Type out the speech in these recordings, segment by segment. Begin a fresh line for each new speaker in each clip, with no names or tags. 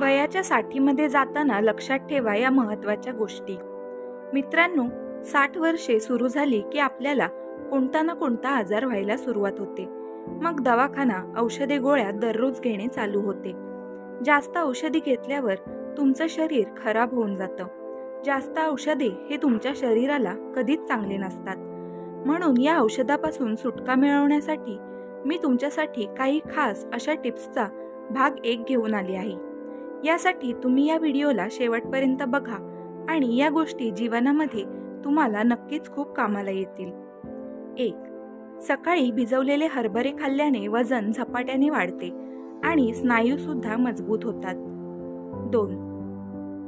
वयाच्या साठीमध्ये जाताना लक्षात ठेवा या महत्त्वाच्या गोष्टी. मित्रांनो साठ वर्षे सुरू झाली की आपल्याला कोणता ना कोणता आजार व्हायला सुरुवात होते. मग दवाखाना औषधे गोळ्या दररोज घेणे चालू होते. जास्त औषधी घेतल्यावर तुमचं शरीर खराब होऊन जातं. जास्त औषधे हे तुमच्या शरीराला कधीच चांगले नसतात. म्हणून या औषधापासून सुटका मिळवण्यासाठी मी तुमच्यासाठी काही खास अशा टिप्सचा भाग एक घेऊन आली आहे. यासाठी तुम्ही या व्हिडिओला शेवटपर्यंत बघा आणि या गोष्टी जीवनामध्ये तुम्हाला नक्कीच खूप कामाला येतील. एक सकाळी भिजवलेले हरभरे खाल्ल्याने वजन झपाट्याने वाढते आणि स्नायू सुद्धा मजबूत होतात. दोन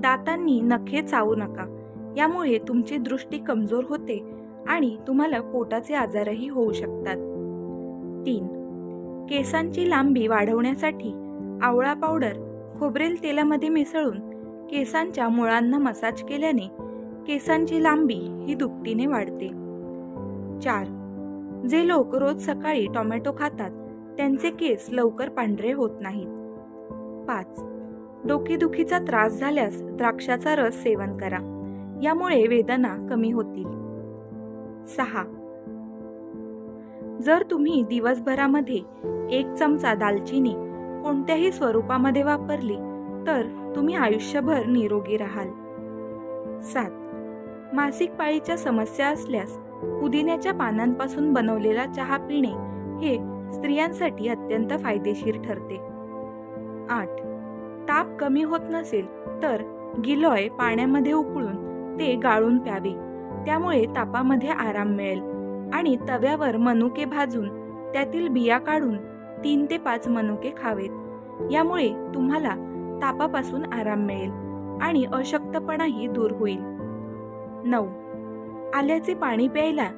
दातांनी नखे चावू नका. यामुळे तुमची दृष्टी कमजोर होते आणि तुम्हाला पोटाचे आजारही होऊ शकतात. तीन केसांची लांबी वाढवण्यासाठी आवळा पावडर खोबरेल तेलामध्ये मिसळून केसांच्या मुळांना मसाज केल्याने केसांची लांबी ही दुपटीने वाढते. चार. जे लोक रोज सकाळी टोमॅटो खातात त्यांचे केस लवकर पांढरे होत नाहीत. पाच. डोकेदुखीचा त्रास झाल्यास द्राक्षाचा रस सेवन करा. यामुळे वेदना कमी होतील. सहा. जर तुम्ही दिवसभरामध्ये एक चमचा दालचिनी कोणत्याही स्वरूपामध्ये वापरली तर तुम्ही आयुष्यभर निरोगी राहाल. सात. मासिक पाळीच्या समस्या असल्यास पुदिन्याच्या पानांपासून बनवलेला चहा पिणे हे स्त्रियांसाठी अत्यंत फायदेशीर ठरते. आठ. ताप कमी होत नसेल तर गिलॉय पाण्यामध्ये उकळून ते गाळून प्यावे. त्यामुळे तापामध्ये आराम मिळेल आणि तव्यावर मनुके भाजून त्यातील बिया काढून तीन ते पाच मनुके खावेत. यामुळे तुम्हाला तापापासून आराम मिळेल आणि अशक्तपणाही दूर होईल. नऊ. आल्याचे पाणी प्यायला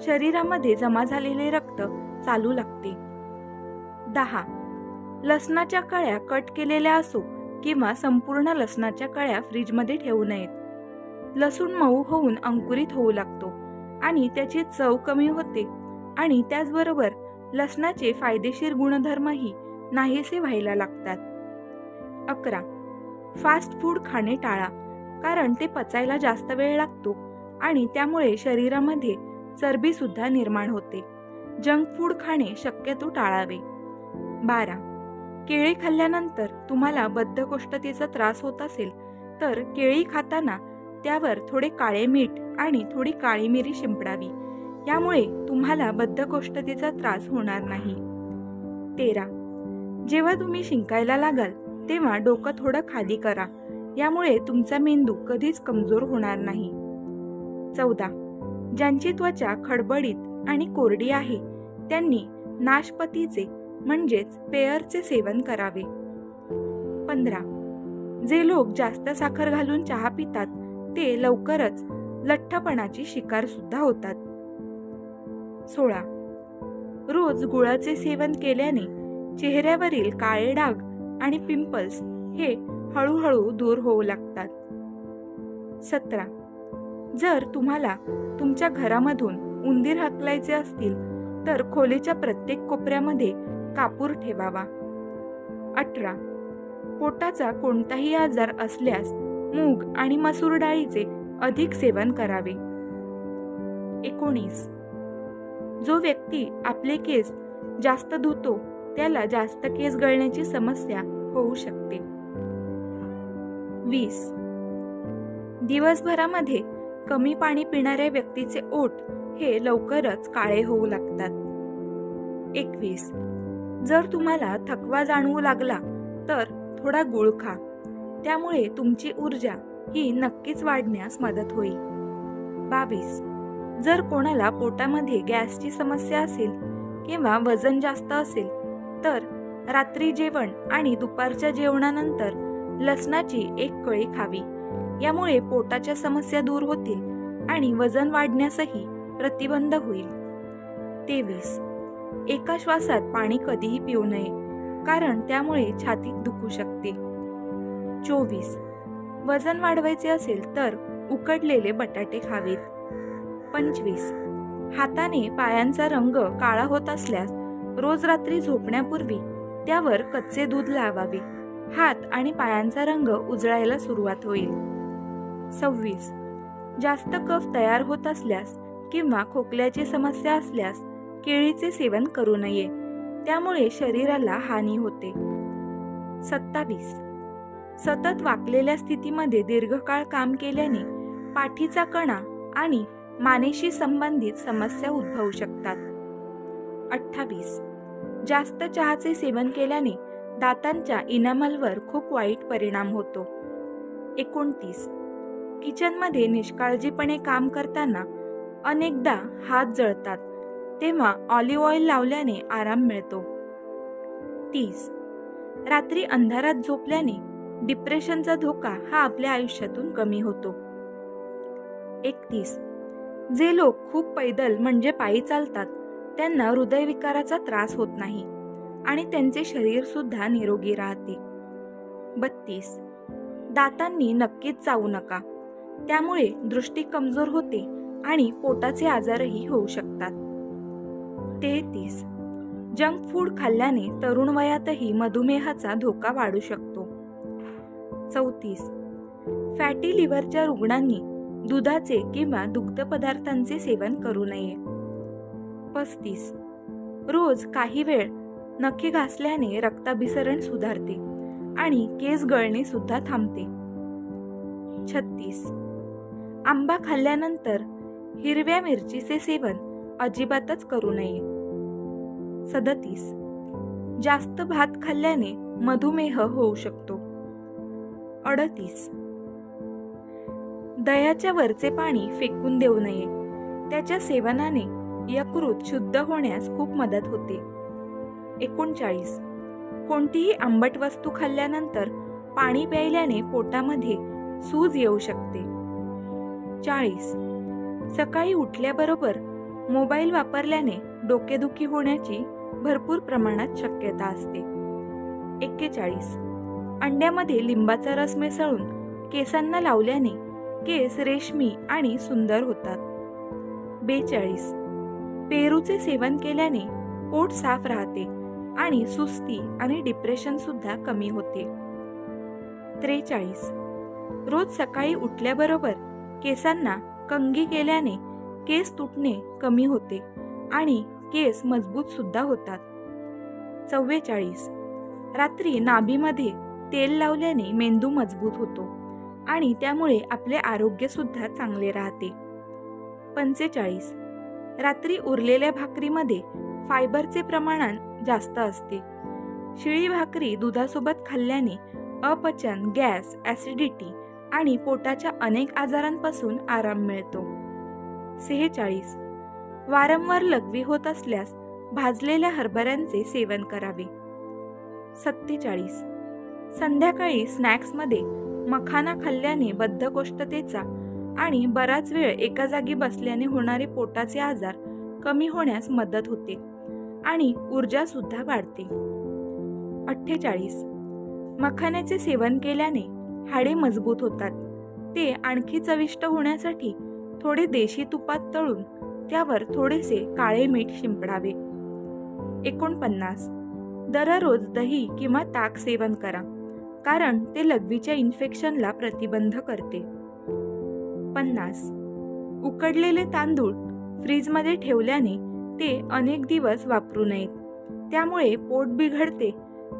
शरीरामध्ये जमा झालेले रक्त चालू लागते. दहा. लसणाच्या कळ्या कट केलेल्या असो किंवा संपूर्ण लसणाच्या कळ्या फ्रीजमध्ये ठेवू नयेत. लसूण मऊ होऊन अंकुरित होऊ लागतो आणि त्याची चव कमी होते आणि त्याचबरोबर लसणाचे फायदेशीर गुणधर्मही नाहीसे व्हायला लागतात. अकरा. फास्ट फूड खाणे टाळा कारण ते पचायला जास्त वेळ लागतो आणि त्यामुळे शरीरामध्ये चरबी सुद्धा निर्माण होते. जंक फूड खाणे शक्यतो टाळावे. बारा. केळी खाल्ल्यानंतर तुम्हाला बद्धकोष्ठतेचा त्रास होत असेल तर केळी खाताना त्यावर थोडे काळे मीठ आणि थोडी काळी मिरी शिंपडावी. यामुळे तुम्हाला बद्धकोष्ठतेचा त्रास होणार नाही. तेरा. जेव्हा तुम्ही शिंकायला लागाल तेव्हा डोकं थोडं खाली करा. यामुळे तुमचा मेंदू कधीच कमजोर होणार नाही. चौदा. ज्यांची त्वचा खडबडीत आणि कोरडी आहे त्यांनी नाशपतीचे म्हणजेच पेयरचे सेवन करावे. पंधरा. जे लोक जास्त साखर घालून चहा पितात ते लवकरच लठ्ठपणाची शिकार सुद्धा होतात. सोळा. रोज गुळाचे सेवन केल्याने चेहऱ्यावरील काळे डाग आणि पिंपल्स हे हळूहळू दूर होऊ लागतात. सतरा. जर तुम्हाला तुमच्या घरामधून उंदीर हकलायचे असतील तर खोलीच्या प्रत्येक कोपऱ्यामध्ये कापूर ठेवावा. अठरा. पोटाचा कोणताही आजार असल्यास मूग आणि मसूर डाळीचे अधिक सेवन करावे. एकोणीस. जो व्यक्ती आपले केस जास्त धुतो त्याला जास्त केस गळण्याची समस्या होऊ शकते. वीस. दिवसभरामध्ये कमी पाणी पिणाऱ्या व्यक्तीचे ओठ हे लवकरच काळे होऊ लागतात. एकवीस. जर तुम्हाला थकवा जाणवू लागला तर थोडा गुळ खा. त्यामुळे तुमची ऊर्जा ही नक्कीच वाढण्यास मदत होईल. बावीस. जर कोणाला पोटामध्ये गॅसची समस्या असेल किंवा वजन जास्त असेल तर रात्री जेवण आणि दुपारच्या जेवणानंतर लसणाची एक कळी खावी. यामुळे पोटाच्या समस्या दूर होतील आणि वजन वाढण्यासही प्रतिबंध होईल. तेवीस. एका श्वासात पाणी कधीही पिऊ नये कारण त्यामुळे छातीत दुखू शकते. चोवीस. वजन वाढवायचे असेल तर उकडलेले बटाटे खावेत. पंचवीस. हाताने पायांचा रंग काळा होत असल्यास रोज रात्री झोपण्यापूर्वी त्यावर कच्चे दूध लावावे. हात आणि पायांचा रंग उजळायला सुरुवात होईल. सव्वीस. जास्त कफ तयार होत असल्यास किंवा खोकल्याची समस्या असल्यास केळीचे सेवन करू नये. त्यामुळे शरीराला हानी होते. सत्तावीस. सतत वाकलेल्या स्थितीमध्ये दीर्घकाळ काम केल्याने पाठीचा कणा आणि मानेशी संबंधित समस्या उद्भवू शकतात. अठ्ठावीस. जास्त चहाचे सेवन केल्याने दातांच्या इनामलवर खूप वाईट परिणाम होतो. एकोणतीस. किचनमध्ये निष्काळजीपणे काम करताना अनेकदा हात जळतात तेव्हा ऑलिव्ह ऑइल लावल्याने आराम मिळतो. तीस. रात्री अंधारात झोपल्याने डिप्रेशनचा धोका हा आपल्या आयुष्यातून कमी होतो. एकतीस. जे लोक खूप पैदल म्हणजे पायी चालतात त्यांना हृदयविकाराचा त्रास होत नाही आणि त्यांचे शरीर सुद्धा निरोगी राहते. बत्तीस. दातांनी नक्कीच चावू नका. त्यामुळे दृष्टी कमजोर होते आणि पोटाचे आजारही होऊ शकतात. तेहतीस. जंक फूड खाल्ल्याने तरुण वयातही मधुमेहाचा धोका वाढू शकतो. चौतीस. फॅटी लिव्हरच्या रुग्णांनी दुधाचे किंवा दुग्ध पदार्थांचे सेवन करू नये. पस्तीस. रोज काही वेळ नखे घासल्याने रक्ताभिसरण सुधारते आणि केस गळणे सुद्धा थांबते. छत्तीस. आंबा खाल्ल्यानंतर हिरव्या मिरचीचे सेवन अजिबातच करू नये. सदतीस. जास्त भात खाल्ल्याने मधुमेह होऊ शकतो. अडतीस. दह्याच्या वरचे पाणी फेकून देऊ नये. त्याच्या सेवनाने यकृत शुद्ध होण्यास खूप मदत होते. एकोणचाळीस. कोणतीही आंबट वस्तू खाल्ल्यानंतर पाणी प्यायल्याने पोटामध्ये सूज येऊ शकते. चाळीस. सकाळी उठल्याबरोबर मोबाईल वापरल्याने डोकेदुखी होण्याची भरपूर प्रमाणात शक्यता असते. एक्केचाळीस. अंड्यामध्ये लिंबाचा रस मिसळून केसांना लावल्याने केस रेशमी आणि सुंदर होतात. बेचाळीस. पेरूचे सेवन केल्याने पोट साफ राहते आणि सुस्ती आणि डिप्रेशन सुद्धा कमी होते. त्रेचाळीस. रोज सकाळी उठल्याबरोबर केसांना कंगी केल्याने केस तुटणे कमी होते आणि केस मजबूत सुद्धा होतात. चव्वेचाळीस. रात्री नाभीमध्ये तेल लावल्याने मेंदू मजबूत होतो. आणि त्यामुळे आपले आरोग्य सुद्धा चांगले राहते. पंचेचाळीस. रात्री उरलेल्या भाकरीमध्ये फायबरचे प्रमाण जास्त असते. शिळी भाकरी दुधासोबत खाल्ल्याने अपचन गॅस ॲसिडिटी आणि पोटाच्या अनेक आजारांपासून आराम मिळतो. सेहेचाळीस. वारंवार लघवी होत असल्यास भाजलेल्या हरभऱ्यांचे सेवन करावे. सत्तेचाळीस. संध्याकाळी स्नॅक्समध्ये मखाना खाल्ल्याने बद्धकोष्ठतेचा आणि बराच वेळ एका जागी बसल्याने होणारे पोटाचे आजार कमी होण्यास मदत होते आणि ऊर्जा सुद्धा वाढते. अठ्ठेचाळीस. मखाण्याचे सेवन केल्याने हाडे मजबूत होतात. ते आणखी चविष्ट होण्यासाठी थोडे देशी तुपात तळून त्यावर थोडेसे काळे मीठ शिंपडावे. एकोणपन्नास. दररोज दही किंवा ताक सेवन करा. कारण ते लघवीच्या इन्फेक्शनला प्रतिबंध करते. पन्नास. उकडलेले तांदूळ फ्रीजमध्ये ठेवल्याने ते अनेक दिवस वापरू नयेत. त्यामुळे पोट बिघडते.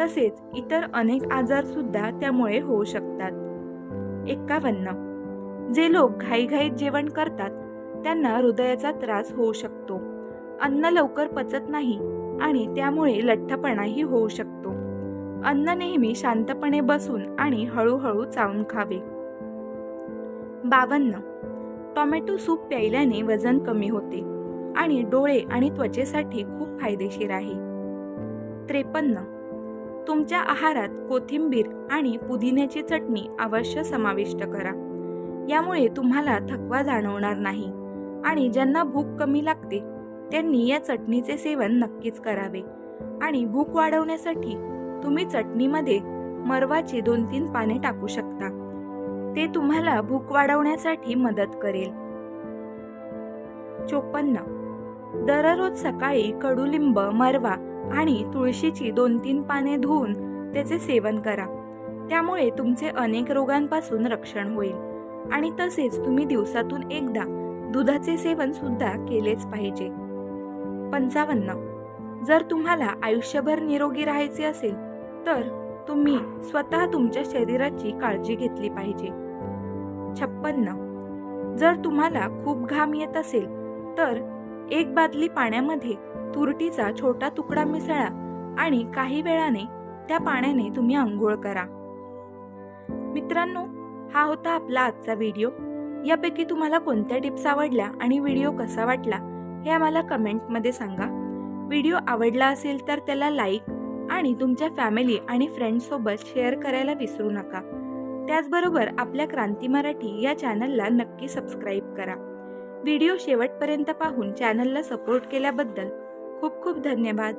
तसेच इतर अनेक आजार सुद्धा त्यामुळे होऊ शकतात. एक्कावन्न. जे लोक घाईघाईत जेवण करतात त्यांना हृदयाचा त्रास होऊ शकतो. अन्न लवकर पचत नाही आणि त्यामुळे लठ्ठपणाही होऊ शकतो. अन्न नेहमी शांतपणे बसून आणि हळूहळू चावून खावे. बावन्न. टोमॅटो सूप प्यायल्याने वजन कमी होते आणि डोळे आणि त्वचेसाठी खूप फायदेशीर आहे. त्रेपन्न. तुमच्या आहारात कोथिंबीर आणि पुदिन्याची चटणी अवश्य समाविष्ट करा. यामुळे तुम्हाला थकवा जाणवणार नाही आणि ज्यांना भूक कमी लागते त्यांनी या चटणीचे सेवन नक्कीच करावे आणि भूक वाढवण्यासाठी तुम्ही चटणीमध्ये मरवाची दोन तीन पाने टाकू शकता. ते तुम्हाला भूक वाढवण्यासाठी मदत करेल. चोपन्न. दररोज सकाळी कडुलिंब मरवा आणि तुळशीची दोन तीन पाने धुवून त्याचे सेवन करा. त्यामुळे तुमचे अनेक रोगांपासून रक्षण होईल. आणि तसेच तुम्ही दिवसातून एकदा दुधाचे सेवन सुद्धा केलेच पाहिजे. पंचावन्न. जर तुम्हाला आयुष्यभर निरोगी राहायचे असेल तर तुम्ही स्वतः तुमच्या शरीराची काळजी घेतली पाहिजे. छप्पन्न. जर तुम्हाला खूप घाम येत असेल तर एक बादली पाण्यामध्ये तुरटीचा छोटा तुकडा मिसळा आणि काही वेळाने त्या पाण्याने तुम्ही आंघोळ करा. मित्रांनो हा होता आपला आजचा व्हिडिओ. यापैकी तुम्हाला कोणत्या टिप्स आवडल्या आणि व्हिडिओ कसा वाटला हे आम्हाला कमेंटमध्ये सांगा. व्हिडिओ आवडला असेल तर त्याला लाईक आणि तुमच्या फॅमिली आणि फ्रेंड्ससोबत शेअर करायला विसरू नका. त्याचबरोबर आपल्या क्रांती मराठी या चॅनलला नक्की सबस्क्राईब करा. व्हिडिओ शेवटपर्यंत पाहून चॅनलला सपोर्ट केल्याबद्दल खूप खूप धन्यवाद.